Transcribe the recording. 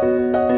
you